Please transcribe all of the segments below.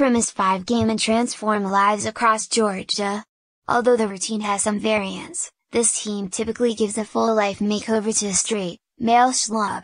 premise 5 game and transform lives across Georgia. Although the routine has some variants, this team typically gives a full life makeover to a straight, male schlub.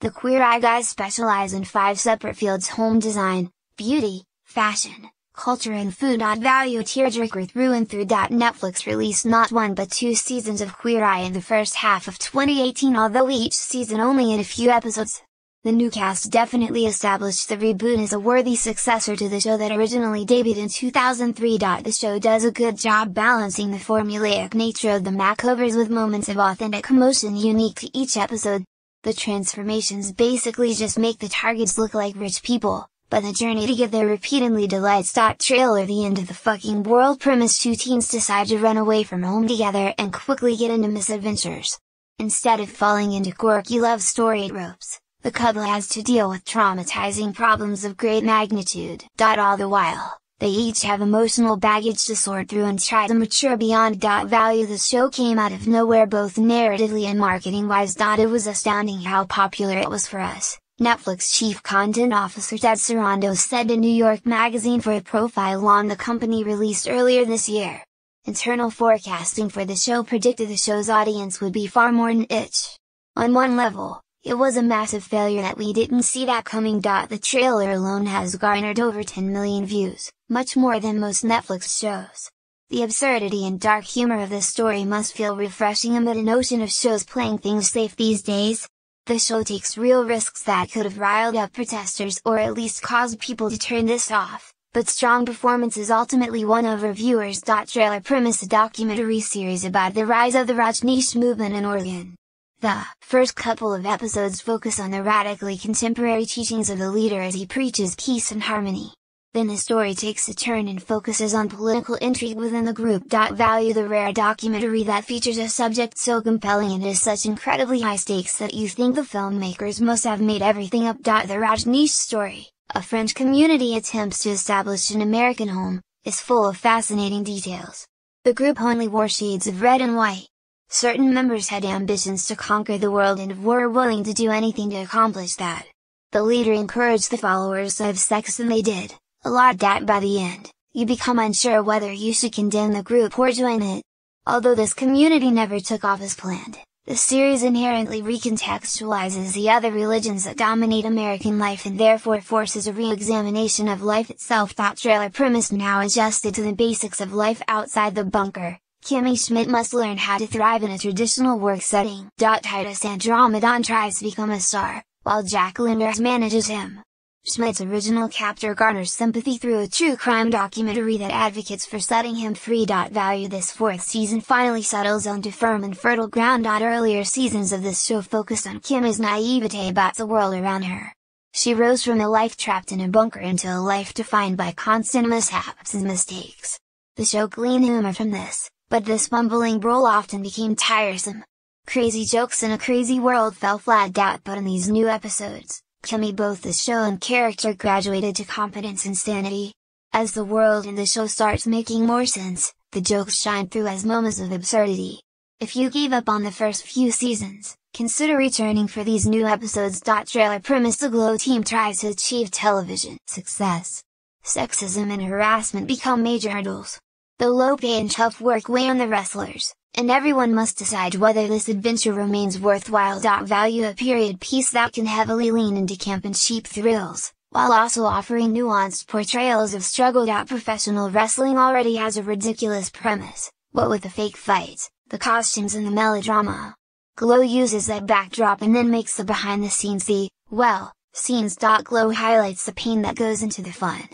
The Queer Eye guys specialize in five separate fields home design, beauty, fashion, culture and food. Value tearjerker through and through. Netflix released not one but two seasons of Queer Eye in the first half of 2018 although each season only in a few episodes. The new cast definitely established the reboot as a worthy successor to the show that originally debuted in 2003. The show does a good job balancing the formulaic nature of the makeovers with moments of authentic emotion unique to each episode. The transformations basically just make the targets look like rich people, but the journey to get there repeatedly delights. Trailer The end of the fucking world premise two teens decide to run away from home together and quickly get into misadventures. Instead of falling into quirky love story tropes, the couple has to deal with traumatizing problems of great magnitude. All the while, they each have emotional baggage to sort through and try to mature beyond. Value the show came out of nowhere both narratively and marketing wise. It was astounding how popular it was for us. Netflix Chief Content Officer Ted Sarandos said in New York Magazine for a profile on the company released earlier this year. Internal forecasting for the show predicted the show's audience would be far more niche. On one level, it was a massive failure that we didn't see that coming. The trailer alone has garnered over 10 million views, much more than most Netflix shows. The absurdity and dark humor of this story must feel refreshing amid an ocean of shows playing things safe these days, the show takes real risks that could have riled up protesters or at least caused people to turn this off, but strong performances ultimately won over viewers. Trailer Premise a documentary series about the rise of the Rajneesh movement in Oregon. The first couple of episodes focus on the radically contemporary teachings of the leader as he preaches peace and harmony. Then the story takes a turn and focuses on political intrigue within the group. Value the rare documentary that features a subject so compelling and is such incredibly high stakes that you think the filmmakers must have made everything up. The Rajneesh story, a French community attempts to establish an American home, is full of fascinating details. The group only wore shades of red and white. Certain members had ambitions to conquer the world and were willing to do anything to accomplish that. The leader encouraged the followers to have sex and they did a lot that by the end, you become unsure whether you should condemn the group or join it. Although this community never took off as planned, the series inherently recontextualizes the other religions that dominate American life and therefore forces a re-examination of life itself. Trailer premise now adjusted to the basics of life outside the bunker. Kimmy Schmidt must learn how to thrive in a traditional work setting. Titus Andromedon tries to become a star, while Jacqueline Voorhees manages him. Schmidt's original captor garners sympathy through a true crime documentary that advocates for setting him free. Value this fourth season finally settles onto firm and fertile ground. Earlier seasons of this show focused on Kimmy's naivete about the world around her. She rose from a life trapped in a bunker into a life defined by constant mishaps and mistakes. The show gleaned humor from this, but this bumbling role often became tiresome. Crazy jokes in a crazy world fell flat out but in these new episodes, Kimmy both the show and character graduated to competence and sanity. As the world in the show starts making more sense, the jokes shine through as moments of absurdity. If you gave up on the first few seasons, consider returning for these new episodes. Trailer premise The Glow team tries to achieve television success. Sexism and harassment become major hurdles. The low pay and tough work weigh on the wrestlers, and everyone must decide whether this adventure remains worthwhile. Value a period piece that can heavily lean into camp and cheap thrills, while also offering nuanced portrayals of struggle. Professional wrestling already has a ridiculous premise, what with the fake fights, the costumes and the melodrama. Glow uses that backdrop and then makes the behind the scenes the, well, scenes. Glow highlights the pain that goes into the fun.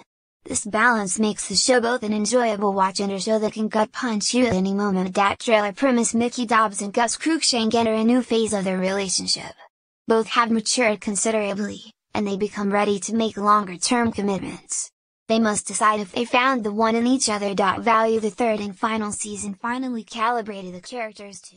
This balance makes the show both an enjoyable watch and a show that can gut punch you at any moment. That trailer premise Mickey Dobbs and Gus Cruikshank enter a new phase of their relationship. Both have matured considerably, and they become ready to make longer term commitments. They must decide if they found the one in each other. Value the third and final season finally calibrated the characters to